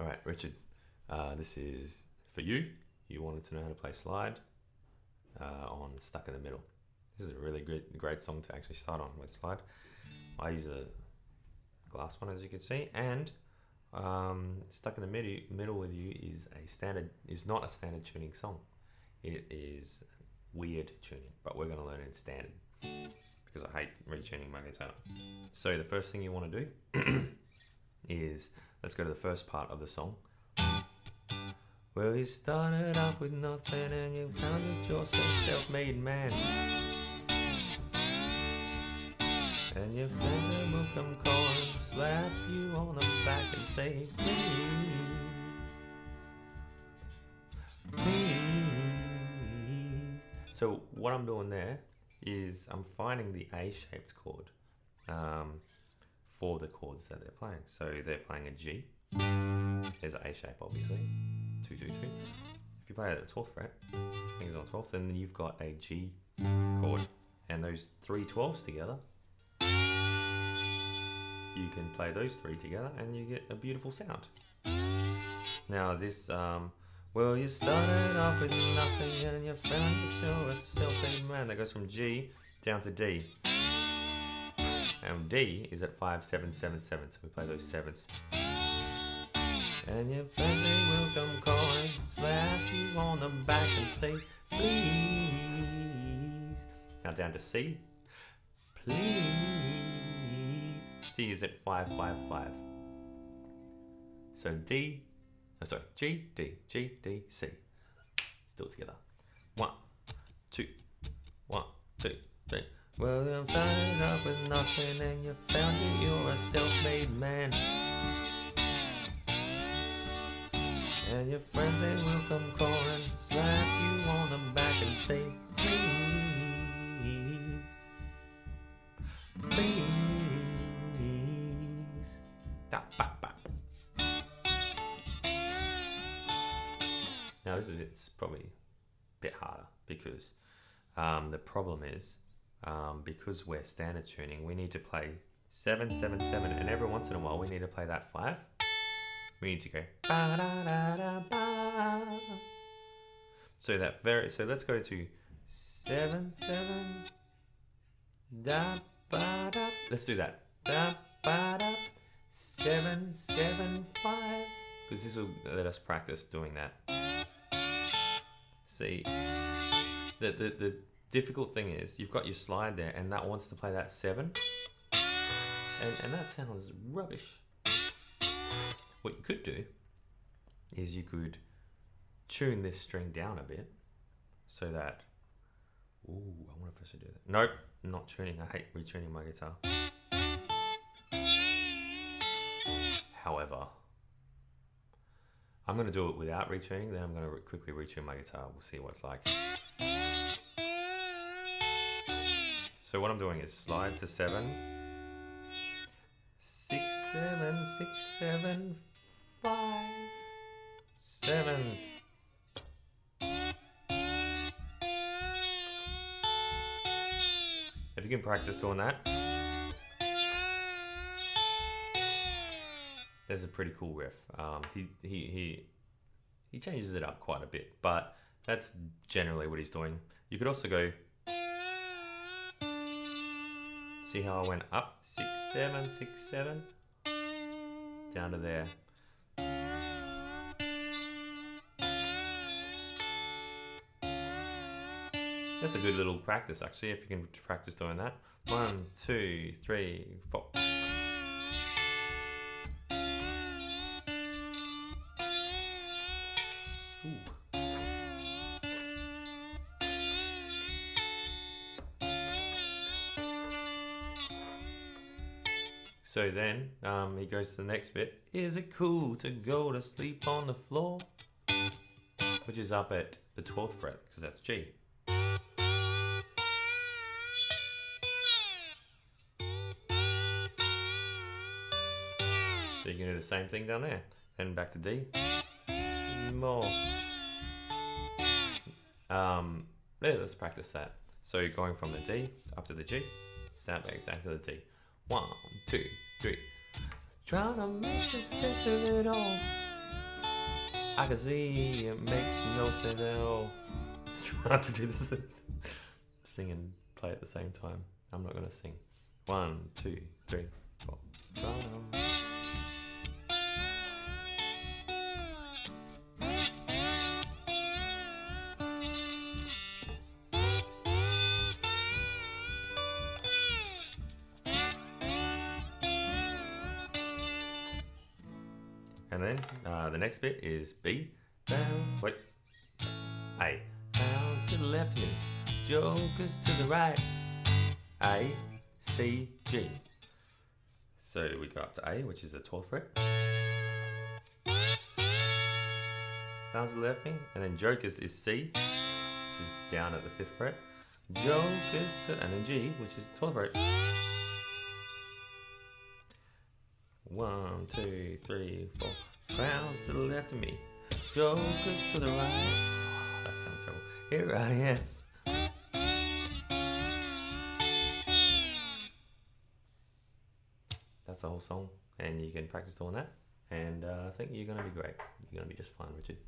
All right, Richard, uh, this is for you. You wanted to know how to play slide uh, on Stuck in the Middle. This is a really great, great song to actually start on with slide. I use a glass one, as you can see, and um, Stuck in the middle, middle with you is a standard, is not a standard tuning song. It is weird tuning, but we're going to learn it in standard because I hate retuning my guitar. So the first thing you want to do is let's go to the first part of the song. Well, you started off with nothing and you found yourself self-made man. And your friends will come calling, slap you on the back and say, please, please. So what I'm doing there is I'm finding the A-shaped chord um, for the chords that they're playing. So they're playing a G. There's an A shape, obviously. Two, two, two. If you play it at the 12th fret, fingers on 12th, then you've got a G chord. And those three 12s together, you can play those three together and you get a beautiful sound. Now this, um, well you started off with nothing and you found yourself a self-made man. That goes from G down to D. And D is at 5, 7, 7, 7. So we play those sevens. And your they will come calling, slap you on the back and say, please. Now down to C. Please. C is at 5, 5, 5. So D, oh sorry, G, D, G, D, C. Still together. One, two, one, two, three. Well, I'm tied up with nothing and you found it, you're a self-made man. And your friends, they will come calling, slap you on the back and say, please, please. Now this is it's probably a bit harder because um, the problem is um, because we're standard tuning, we need to play seven, seven, seven, and every once in a while we need to play that five. We need to go. So that very so let's go to seven, seven, da ba da. Let's do that. Da ba da. Seven, seven, five. Because this will let us practice doing that. See, the, the the difficult thing is you've got your slide there, and that wants to play that seven, and and that sounds rubbish. What you could do is you could tune this string down a bit so that. Ooh, I wonder if I should do that. Nope, not tuning. I hate retuning my guitar. However, I'm going to do it without retuning, then I'm going to re- quickly retune my guitar. We'll see what it's like. So what I'm doing is slide to seven, six, seven, six, seven, five, sevens. If you can practice doing that, there's a pretty cool riff. Um, he, he, he, he changes it up quite a bit, but that's generally what he's doing. You could also go, see how I went up, six, seven, six, seven, down to there. That's a good little practice actually, if you can practice doing that. One, two, three, four. So then um, he goes to the next bit. Is it cool to go to sleep on the floor? Which is up at the 12th fret, because that's G. So you can do the same thing down there. Then back to D. More. Um, yeah, let's practice that. So going from the D up to the G, down back down to the D. One, two, three. Trying to make some sense of it all. I can see it makes no sense at all. It's hard to do this. Sing and play at the same time. I'm not gonna sing. One, two, three, four. Drum. And then uh, the next bit is B. Down, wait. A. Bounce to the left me. Jokers to the right. A, C, G. So we go up to A, which is the 12th fret. Bounce to the left me. And then Jokers is C, which is down at the 5th fret. Jokers to, and then G, which is the 12th fret. One, two, three, four. Crowns to the left of me, jokers to the right. That sounds terrible. Here I am. That's the whole song, and you can practice doing that. And uh, I think you're to be great. You're to be just fine, Richard.